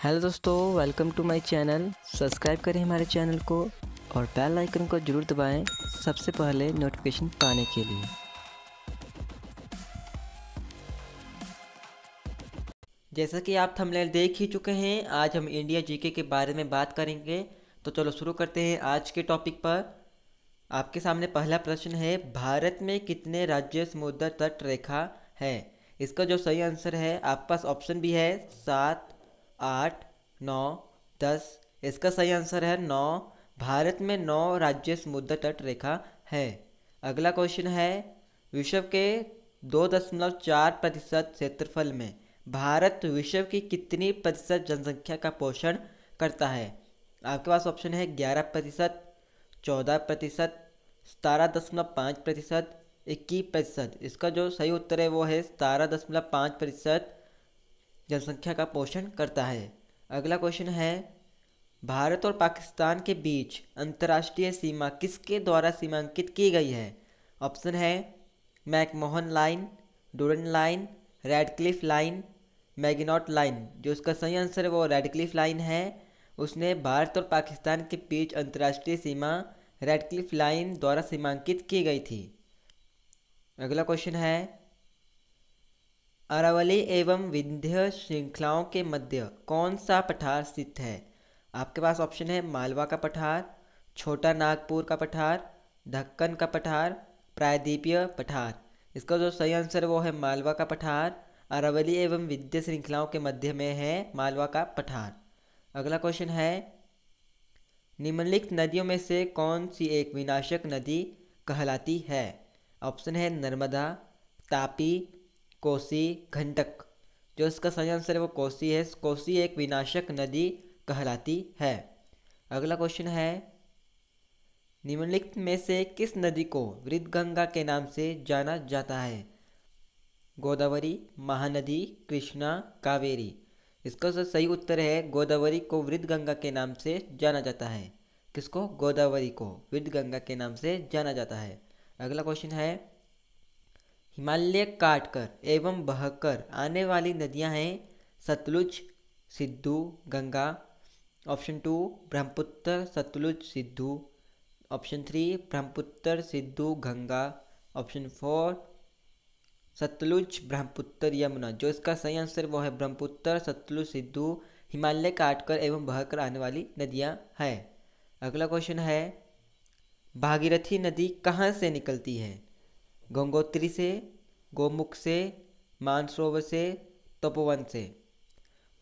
Hello दोस्तों welcome to my channel subscribe करें हमारे चैनल को और बेल आइकन को ज़रूर दबाएँ सबसे पहले नोटिफिकेशन पाने के लिए। जैसा कि आप थंबनेल देख ही चुके हैं, आज हम इंडिया जीके के बारे में बात करेंगे। तो चलो शुरू करते हैं आज के टॉपिक पर। आपके सामने पहला प्रश्न है, भारत में कितने राज्य समुद्र तट रेखा है? इसका जो सही आंसर है, आपके पास ऑप्शन भी है सात आठ, नौ, दस, इसका सही आंसर है नौ। भारत में नौ राज्य समुद्र तट रेखा है। अगला क्वेश्चन है, विश्व के दो दशमलव चार प्रतिशत क्षेत्रफल में भारत विश्व की कितनी प्रतिशत जनसंख्या का पोषण करता है? आपके पास ऑप्शन है ग्यारह प्रतिशत, चौदह प्रतिशत, सतारह दशमलव पाँच प्रतिशत, इक्कीस प्रतिशत। इसका जो सही उत्तर है वो है सतारह दशमलव पाँच प्रतिशत। जनसंख्या का पोषण करता है। अगला क्वेश्चन है, भारत और पाकिस्तान के बीच अंतर्राष्ट्रीय सीमा किसके द्वारा सीमांकित की गई है? ऑप्शन है McMahon line Durand line Radcliffe line Maginot line जो उसका सही आंसर है वो रेड क्लिफ लाइन है। उसने भारत और पाकिस्तान के बीच अंतर्राष्ट्रीय सीमा रेड क्लिफ लाइन द्वारा सीमांकित की गई थी। अगला क्वेश्चन है अरावली एवं विंध्य श्रृंखलाओं के मध्य कौन सा पठार स्थित है? आपके पास ऑप्शन है मालवा का पठार, छोटा नागपुर का पठार, ढक्कन का पठार, प्रायद्वीपीय पठार। इसका जो सही आंसर वो है मालवा का पठार। अरावली एवं विद्या श्रृंखलाओं के मध्य में है मालवा का पठार। अगला क्वेश्चन है, निम्नलिखित नदियों में से कौन सी एक विनाशक नदी कहलाती है? ऑप्शन है नर्मदा, तापी कोसी घंटक, जो इसका सही आंसर है वो कोसी है। कोसी एक विनाशक नदी कहलाती है। अगला क्वेश्चन है, निम्नलिखित में से किस नदी को वृद्धगंगा के नाम से जाना जाता है? गोदावरी, महानदी, कृष्णा, कावेरी। इसका जो सही उत्तर है, गोदावरी को वृद्धगंगा के नाम से जाना जाता है। किसको? गोदावरी को वृद्धगंगा के नाम से जाना जाता है। अगला क्वेश्चन है हिमालय काटकर एवं बहकर आने वाली नदियाँ हैं Sutlej, Sindhu, Ganga, option two Brahmaputra, Sutlej, Sindhu, option three Brahmaputra, Sindhu, Ganga, option four Sutlej, Brahmaputra, Yamuna. जो इसका सही आंसर वो है ब्रह्मपुत्र, सतलुज, सिद्धू, हिमालय काटकर एवं बहकर आने वाली नदियाँ हैं। अगला क्वेश्चन है, भागीरथी नदी कहाँ से निकलती है? गंगोत्री से, गोमुख से, मानसरोवर से, तपोवन से।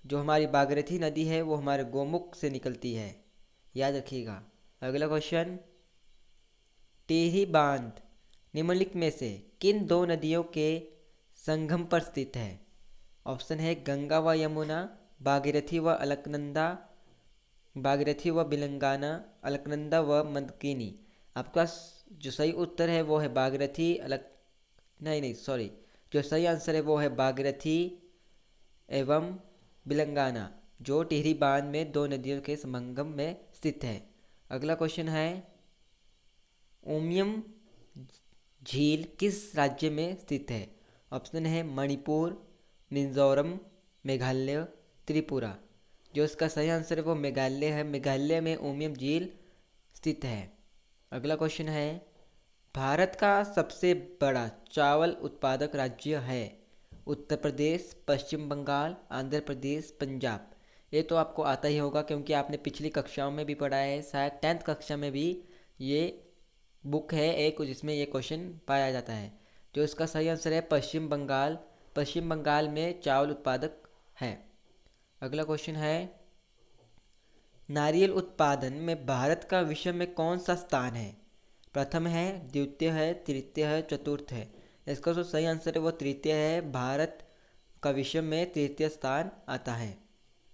जो हमारी बागरथी नदी है, वो हमारे गोमुख से निकलती है। याद रखिएगा। अगला क्वेश्चन टेहरी बाँध, निम्नलिखित में से किन दो नदियों के संगम पर स्थित है? ऑप्शन है गंगा व यमुना भागीरथी व अलकनंदा भागीरथी व बिलंगाना, अलकनंदा व मंदकिनी। आपका जो सही उत्तर है वो है बागरथी, अलग, नहीं नहीं सॉरी जो सही आंसर है वो है बागरथी एवं बिलंगाना, जो टिहरी बाँध में दो नदियों के संगम में स्थित है। अगला क्वेश्चन है ओमियम झील किस राज्य में स्थित है? ऑप्शन है मणिपुर, मिजोरम, मेघालय, त्रिपुरा। जो इसका सही आंसर है वो मेघालय है। मेघालय में ओमियम झील स्थित है। अगला क्वेश्चन है, भारत का सबसे बड़ा चावल उत्पादक राज्य है, उत्तर प्रदेश, पश्चिम बंगाल, आंध्र प्रदेश, पंजाब। ये तो आपको आता ही होगा क्योंकि आपने पिछली कक्षाओं में भी पढ़ा है, शायद टेंथ कक्षा में भी ये बुक है एक, जिसमें ये क्वेश्चन पाया जाता है। जो इसका सही आंसर है, पश्चिम बंगाल। पश्चिम बंगाल में चावल उत्पादक है। अगला क्वेश्चन है नारियल उत्पादन में भारत का विश्व में कौन सा स्थान है? प्रथम है, द्वितीय है, तृतीय है, चतुर्थ है। इसका जो सही आंसर है वो तृतीय है। भारत का विश्व में तृतीय स्थान आता है।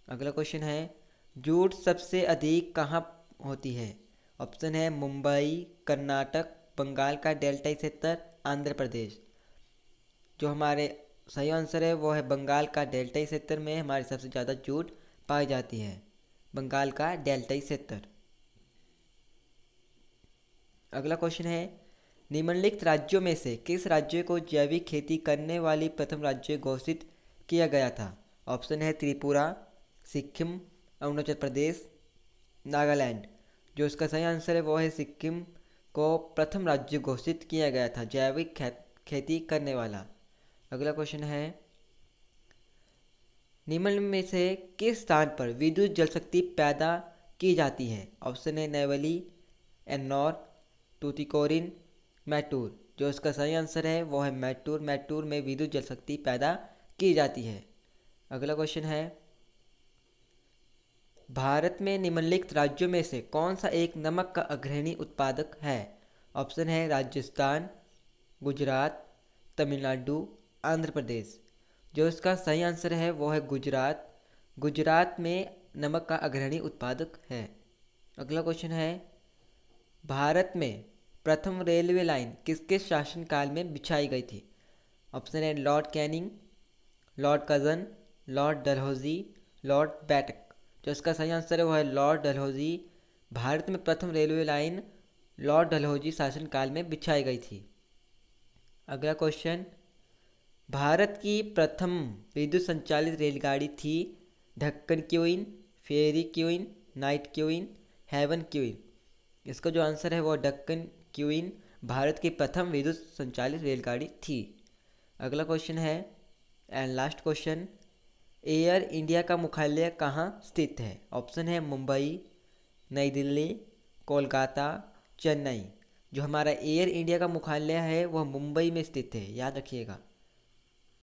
अगला क्वेश्चन है, जूट सबसे अधिक कहाँ होती है? ऑप्शन है, मुंबई, कर्नाटक, बंगाल का डेल्टाई क्षेत्र, आंध्र प्रदेश। जो हमारे सही आंसर है वो है बंगाल का डेल्टाई क्षेत्र में हमारी सबसे ज़्यादा जूट पाई जाती है। बंगाल का डेल्टाई क्षेत्र अगला क्वेश्चन है, निम्नलिखित राज्यों में से किस राज्य को जैविक खेती करने वाली प्रथम राज्य घोषित किया गया था? ऑप्शन है त्रिपुरा, सिक्किम, अरुणाचल प्रदेश, नागालैंड। जो इसका सही आंसर है वो है सिक्किम को प्रथम राज्य घोषित किया गया था, जैविक खेती करने वाला। अगला क्वेश्चन है निम्न में से किस स्थान पर विद्युत जल शक्ति पैदा की जाती है? ऑप्शन है नेवली, एन्नौर टूतिकोरिन मैटूर। जो इसका सही आंसर है, वो है मैटूर। मैटूर में विद्युत जल शक्ति पैदा की जाती है। अगला क्वेश्चन है, भारत में निम्नलिखित राज्यों में से कौन सा एक नमक का अग्रणी उत्पादक है? ऑप्शन है राजस्थान, गुजरात, तमिलनाडु, आंध्र प्रदेश। जो इसका सही आंसर है, वो है गुजरात। गुजरात में नमक का अग्रणी उत्पादक है। अगला क्वेश्चन है, भारत में प्रथम रेलवे लाइन किसके शासनकाल में बिछाई गई थी? ऑप्शन है Lord Canning Lord Curzon Lord Dalhousie Lord Bentinck जो इसका सही आंसर है, वो है लॉर्ड डलहौजी भारत में प्रथम रेलवे लाइन लॉर्ड डलहौजी शासनकाल में बिछाई गई थी। अगला क्वेश्चन भारत की प्रथम विद्युत संचालित रेलगाड़ी थी Deccan queen ferry queen night queen heaven queen इसका जो आंसर है वो ढक्कन क्यूइन भारत की प्रथम विद्युत संचालित रेलगाड़ी थी। अगला क्वेश्चन है and last question Air India का मुख्यालय कहाँ स्थित है? ऑप्शन है मुंबई, नई दिल्ली, कोलकाता, चेन्नई। जो हमारा एयर इंडिया का मुख्यालय है, वह मुंबई में स्थित है। याद रखिएगा।